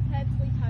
we've had we've had